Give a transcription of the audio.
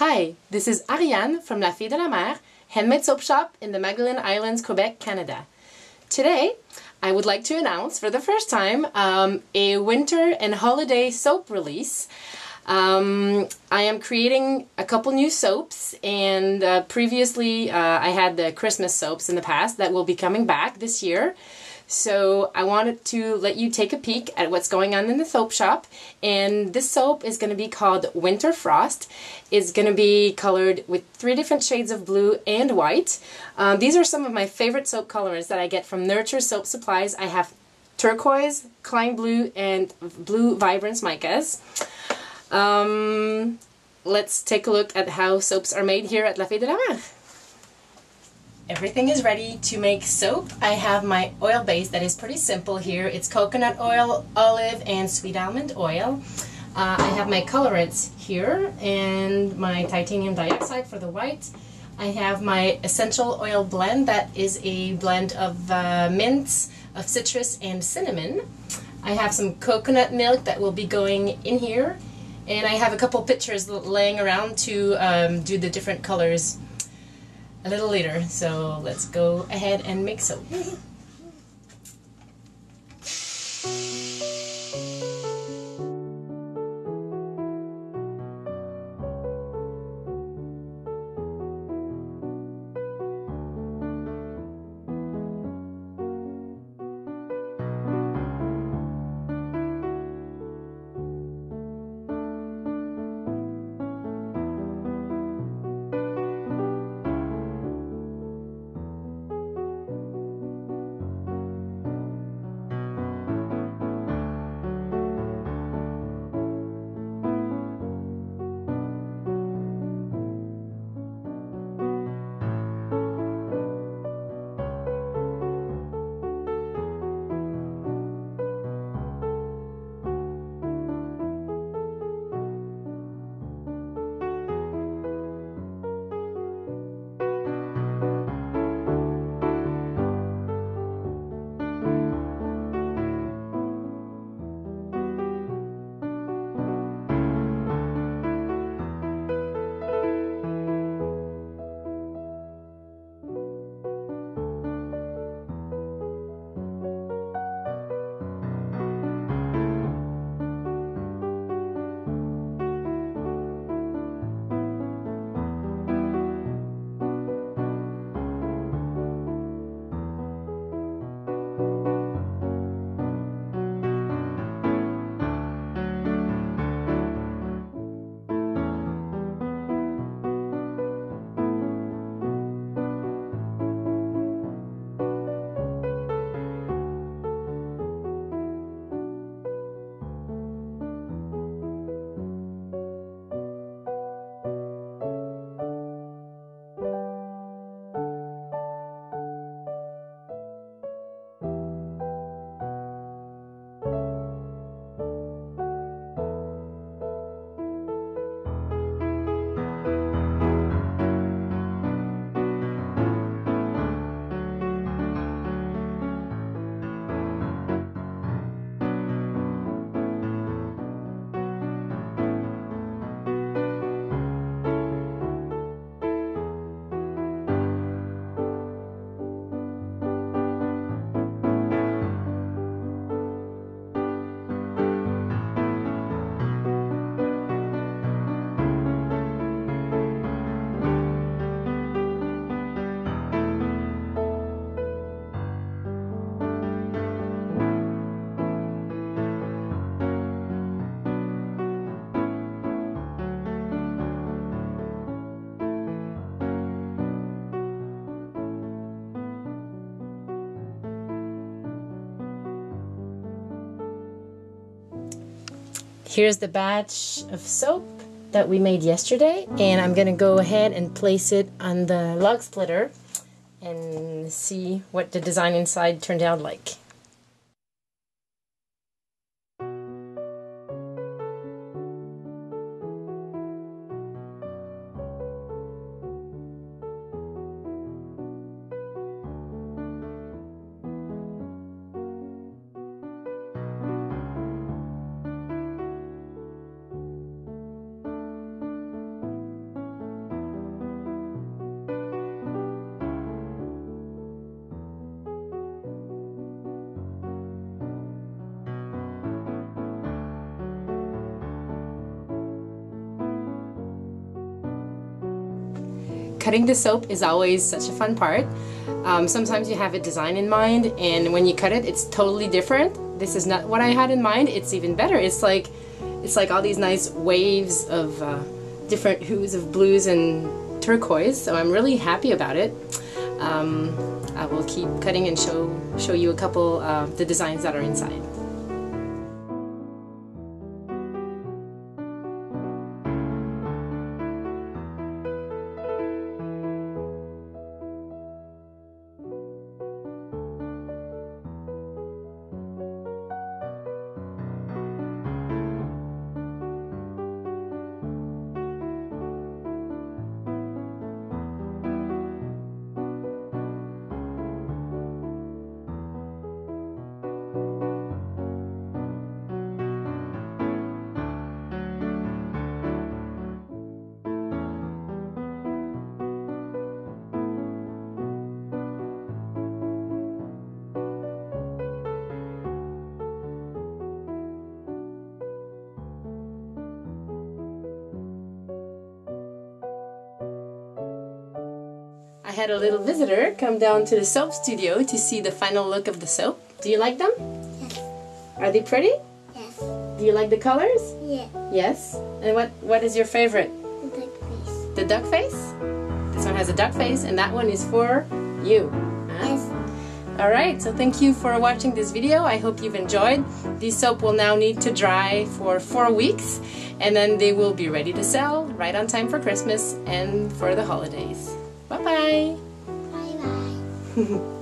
Hi, this is Ariane from La Fille de la Mer, handmade soap shop in the Magdalen Islands, Quebec, Canada. Today, I would like to announce for the first time um, a winter and holiday soap release. Um, I am creating a couple new soaps and uh, previously uh, I had the Christmas soaps in the past that will be coming back this year. So I wanted to let you take a peek at what's going on in the soap shop. And this soap is going to be called Winter Frost. It's going to be colored with three different shades of blue and white. Um, these are some of my favorite soap colorants that I get from Nurture Soap Supplies. I have turquoise, Klein blue, and blue vibrance micas. Um, let's take a look at how soaps are made here at La Fille de la Mer. Everything is ready to make soap. I have my oil base that is pretty simple here. It's coconut oil, olive, and sweet almond oil. Uh, I have my colorants here and my titanium dioxide for the white. I have my essential oil blend that is a blend of uh, mints, of citrus, and cinnamon. I have some coconut milk that will be going in here. And I have a couple pictures laying around to um, do the different colors a little later. So let's go ahead and make soap. Here's the batch of soap that we made yesterday and I'm gonna go ahead and place it on the log splitter and see what the design inside turned out like. Cutting the soap is always such a fun part. Um, sometimes you have a design in mind and when you cut it it's totally different. This is not what I had in mind. It's even better. It's like it's like all these nice waves of uh, different hues of blues and turquoise so I'm really happy about it. Um, I will keep cutting and show show you a couple of the designs that are inside. I had a little visitor come down to the soap studio to see the final look of the soap. Do you like them? Yes. Are they pretty? Yes. Do you like the colors? Yeah. Yes. And what, what is your favorite? The duck face. The duck face? This one has a duck face and that one is for you. Huh? Yes. Alright, so thank you for watching this video. I hope you've enjoyed. These soap will now need to dry for four weeks and then they will be ready to sell right on time for Christmas and for the holidays. 拜拜。拜拜。